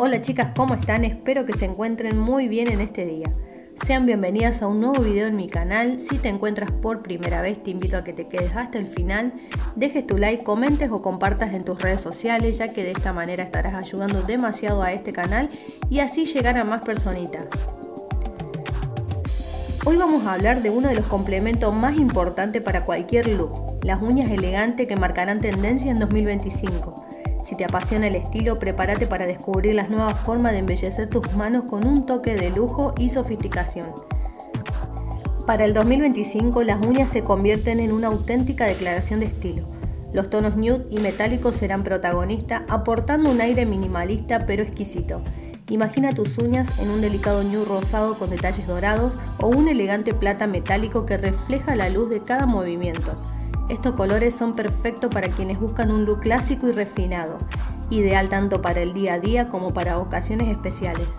Hola chicas, ¿cómo están? Espero que se encuentren muy bien en este día. Sean bienvenidas a un nuevo video en mi canal. Si te encuentras por primera vez, te invito a que te quedes hasta el final, dejes tu like, comentes o compartas en tus redes sociales, ya que de esta manera estarás ayudando demasiado a este canal y así llegar a más personitas. Hoy vamos a hablar de uno de los complementos más importantes para cualquier look, las uñas elegantes que marcarán tendencia en 2025. Si te apasiona el estilo, prepárate para descubrir las nuevas formas de embellecer tus manos con un toque de lujo y sofisticación. Para el 2025 las uñas se convierten en una auténtica declaración de estilo. Los tonos nude y metálicos serán protagonistas, aportando un aire minimalista pero exquisito. Imagina tus uñas en un delicado nude rosado con detalles dorados o un elegante plata metálico que refleja la luz de cada movimiento. Estos colores son perfectos para quienes buscan un look clásico y refinado, ideal tanto para el día a día como para ocasiones especiales.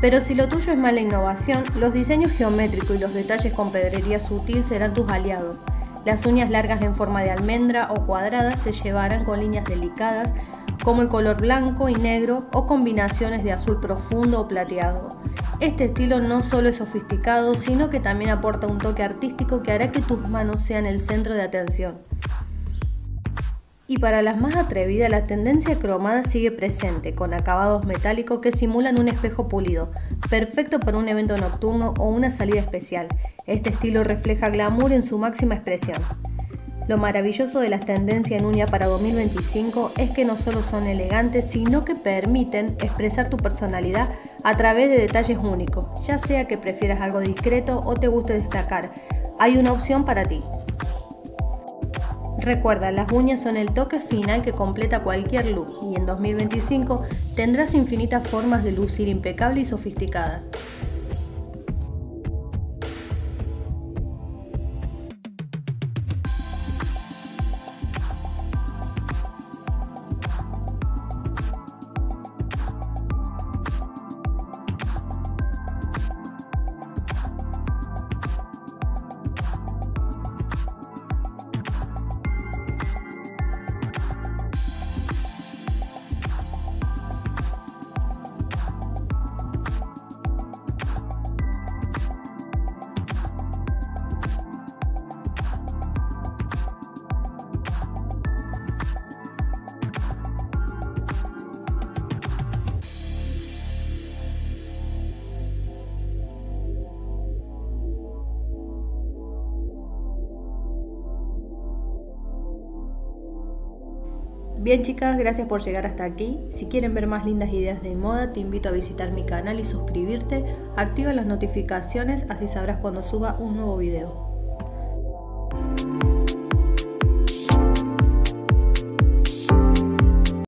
Pero si lo tuyo es mala innovación, los diseños geométricos y los detalles con pedrería sutil serán tus aliados. Las uñas largas en forma de almendra o cuadradas se llevarán con líneas delicadas como el color blanco y negro o combinaciones de azul profundo o plateado. Este estilo no solo es sofisticado, sino que también aporta un toque artístico que hará que tus manos sean el centro de atención. Y para las más atrevidas, la tendencia cromada sigue presente, con acabados metálicos que simulan un espejo pulido, perfecto para un evento nocturno o una salida especial. Este estilo refleja glamour en su máxima expresión. Lo maravilloso de las tendencias en uña para 2025 es que no solo son elegantes, sino que permiten expresar tu personalidad a través de detalles únicos, ya sea que prefieras algo discreto o te guste destacar. Hay una opción para ti. Recuerda, las uñas son el toque final que completa cualquier look y en 2025 tendrás infinitas formas de lucir impecable y sofisticada. Bien chicas, gracias por llegar hasta aquí. Si quieren ver más lindas ideas de moda, te invito a visitar mi canal y suscribirte. Activa las notificaciones, así sabrás cuando suba un nuevo video.